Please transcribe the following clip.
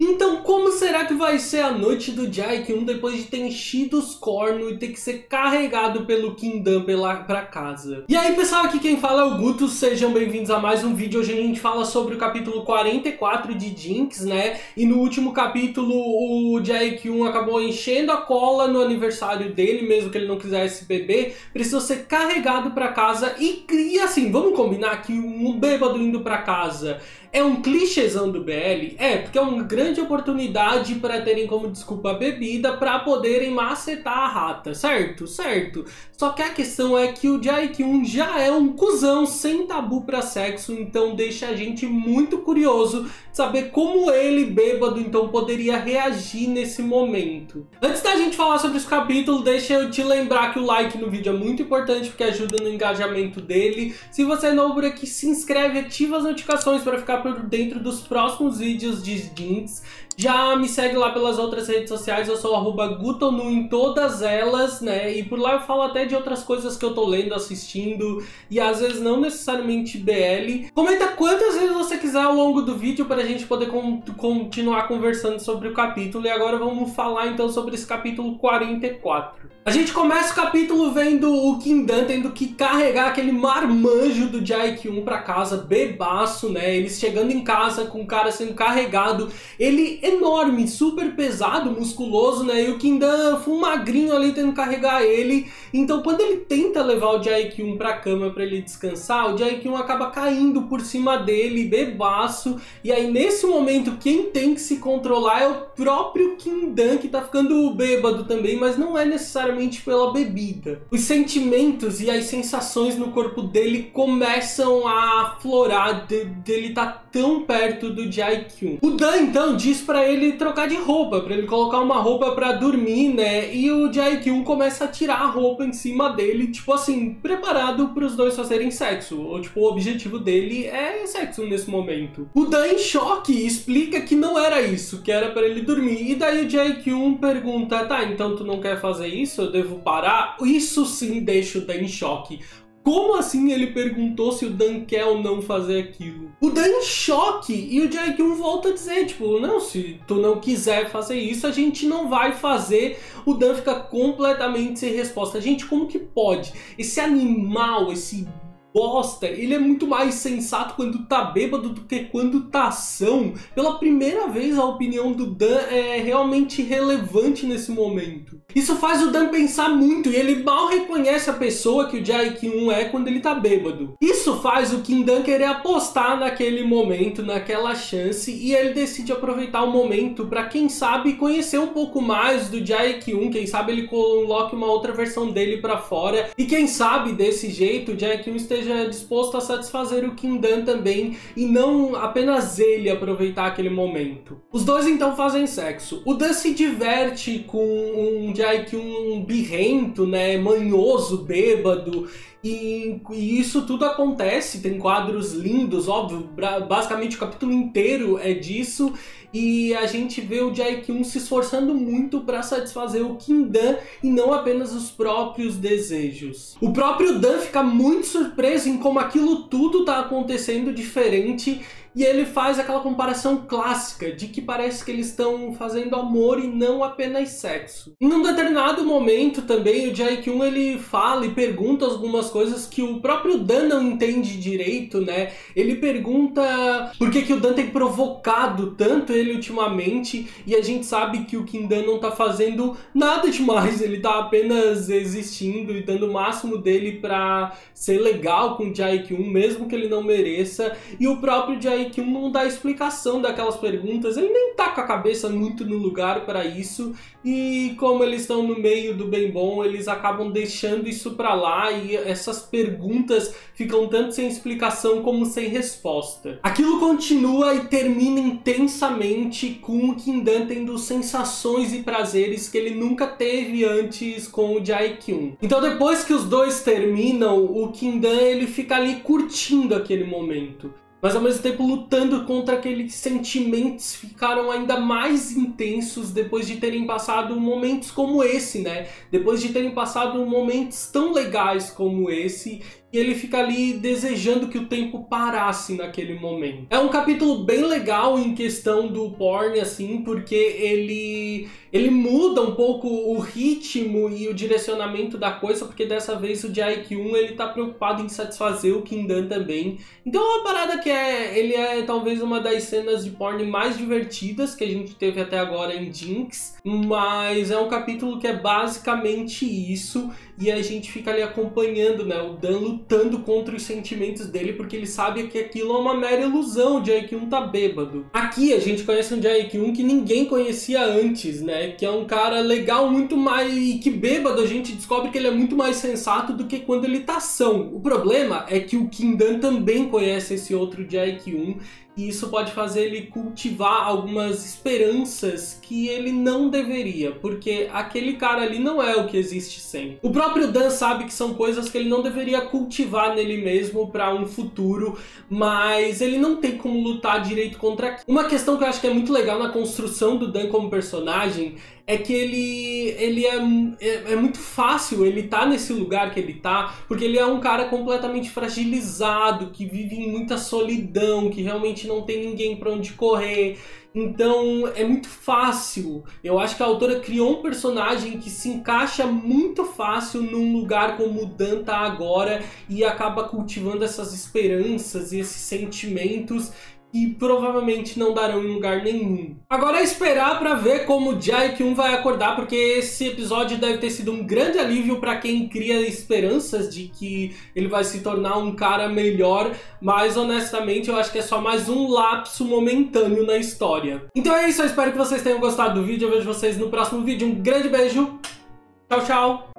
Então, como será que vai ser a noite do Jae-kyun depois de ter enchido os cornos e ter que ser carregado pelo Kingdom pela, pra casa? E aí, pessoal, aqui quem fala é o Guto, sejam bem-vindos a mais um vídeo. Hoje a gente fala sobre o capítulo 44 de Jinx, né? E no último capítulo, o Jae-kyun acabou enchendo a cola no aniversário dele, mesmo que ele não quisesse beber, precisou ser carregado pra casa e, e assim, vamos combinar que um bêbado indo pra casa é um clichêzão do BL? É, porque é uma grande oportunidade para terem como desculpa a bebida para poderem macetar a rata, certo? Certo. Só que a questão é que o Jae-kyun já é um cuzão sem tabu para sexo, então deixa a gente muito curioso de saber como ele, bêbado, então poderia reagir nesse momento. Antes da gente falar sobre esse capítulo, deixa eu te lembrar que o like no vídeo é muito importante porque ajuda no engajamento dele. Se você é novo por aqui, se inscreve, ativa as notificações para ficar por dentro dos próximos vídeos de Jinx. Já me segue lá pelas outras redes sociais, eu sou arroba Gutonu em todas elas, né? E por lá eu falo até de outras coisas que eu tô lendo, assistindo, e às vezes não necessariamente BL. Comenta quantas vezes você quiser ao longo do vídeo para a gente poder con continuar conversando sobre o capítulo. E agora vamos falar então sobre esse capítulo 44. A gente começa o capítulo vendo o Kindan tendo que carregar aquele marmanjo do Jae-kyun pra casa, bebaço, né? Eles chegando em casa com o cara sendo carregado. Ele enorme, super pesado, musculoso, né? E o Kindan foi um magrinho ali tendo que carregar ele. Então quando ele tenta levar o Jae-kyun pra cama pra ele descansar, o Jae-kyun acaba caindo por cima dele, bebaço. E aí nesse momento quem tem que se controlar é o próprio Kindan, que tá ficando bêbado também, mas não é necessariamente pela bebida. Os sentimentos e as sensações no corpo dele começam a aflorar de, dele tá tão perto do Jae-kyun. O Dan então diz para ele trocar de roupa, para ele colocar uma roupa para dormir, né? E o Jae-kyun começa a tirar a roupa em cima dele, tipo assim, preparado para os dois fazerem sexo. Ou tipo, o objetivo dele é sexo nesse momento. O Dan em choque explica que não era isso, que era para ele dormir. E daí o Jae-kyun pergunta: "Tá, então tu não quer fazer isso? eu devo parar? Isso sim deixa o Dan em choque. Como assim ele perguntou se o Dan quer ou não fazer aquilo? O Dan em choque e o Jae-kyun volta a dizer, tipo, não, se tu não quiser fazer isso, a gente não vai fazer. O Dan fica completamente sem resposta. Gente, como que pode? Esse animal, esse bosta, ele é muito mais sensato quando tá bêbado do que quando tá ação. Pela primeira vez a opinião do Dan é realmente relevante nesse momento. Isso faz o Dan pensar muito e ele mal reconhece a pessoa que o Jae-kyun é quando ele tá bêbado. Isso faz o Kim Dan querer apostar naquele momento, naquela chance e ele decide aproveitar o momento para quem sabe conhecer um pouco mais do Jae-kyun, quem sabe ele coloque uma outra versão dele para fora e quem sabe desse jeito o Jae-kyun esteja esteja disposto a satisfazer o Kindan também e não apenas ele aproveitar aquele momento. Os dois então fazem sexo. O Dan se diverte com um Jaik um birrento, né, manhoso, bêbado e, e, isso tudo acontece, tem quadros lindos, óbvio, basicamente o capítulo inteiro é disso, e a gente vê o Jae-kyun se esforçando muito para satisfazer o Kim-dan e não apenas os próprios desejos. O próprio Dan fica muito surpreso em como aquilo tudo tá acontecendo diferente e ele faz aquela comparação clássica de que parece que eles estão fazendo amor e não apenas sexo. Em um determinado momento também o Jae-kyun ele fala e pergunta algumas coisas que o próprio Dan não entende direito, né? Ele pergunta por que, que o Dan tem provocado tanto ele ultimamente e a gente sabe que o Kim Dan não tá fazendo nada demais, ele tá apenas existindo e dando o máximo dele para ser legal com o Jae-kyun, mesmo que ele não mereça. E o próprio Jae que não dá explicação daquelas perguntas, ele nem tá com a cabeça muito no lugar para isso, e como eles estão no meio do bem bom, eles acabam deixando isso para lá e essas perguntas ficam tanto sem explicação como sem resposta. Aquilo continua e termina intensamente com o Kindan tendo sensações e prazeres que ele nunca teve antes com o Jae-kyun. Então depois que os dois terminam, o Kindan ele fica ali curtindo aquele momento mas ao mesmo tempo lutando contra aqueles sentimentos ficaram ainda mais intensos depois de terem passado momentos como esse, né? Depois de terem passado momentos tão legais como esse e ele fica ali desejando que o tempo parasse naquele momento. É um capítulo bem legal em questão do porn, assim, porque ele ele muda um pouco o ritmo e o direcionamento da coisa, porque dessa vez o Jaik 1 ele tá preocupado em satisfazer o Kindan também. Então é uma parada que é, ele é talvez uma das cenas de porn mais divertidas que a gente teve até agora em Jinx, mas é um capítulo que é basicamente isso e a gente fica ali acompanhando, né, o Dan lutando contra os sentimentos dele porque ele sabe que aquilo é uma mera ilusão, o 1 tá bêbado. Aqui a gente conhece um 1 que ninguém conhecia antes, né? Que é um cara legal, muito mais. E que bêbado a gente descobre que ele é muito mais sensato do que quando ele tá são. O problema é que o Kindan também conhece esse outro 1 e isso pode fazer ele cultivar algumas esperanças que ele não deveria, porque aquele cara ali não é o que existe sempre. O próprio Dan sabe que são coisas que ele não deveria cultivar nele mesmo para um futuro, mas ele não tem como lutar direito contra aquilo. Uma questão que eu acho que é muito legal na construção do Dan como personagem é que ele, ele é, é, é, muito fácil ele tá nesse lugar que ele tá, porque ele é um cara completamente fragilizado, que vive em muita solidão, que realmente não tem ninguém para onde correr. Então é muito fácil. Eu acho que a autora criou um personagem que se encaixa muito fácil num lugar como o Dan tá agora e acaba cultivando essas esperanças e esses sentimentos e provavelmente não darão em lugar nenhum. Agora é esperar para ver como o Jae-kyun vai acordar, porque esse episódio deve ter sido um grande alívio para quem cria esperanças de que ele vai se tornar um cara melhor, mas honestamente eu acho que é só mais um lapso momentâneo na história. Então é isso, eu espero que vocês tenham gostado do vídeo, eu vejo vocês no próximo vídeo. Um grande beijo, tchau, tchau!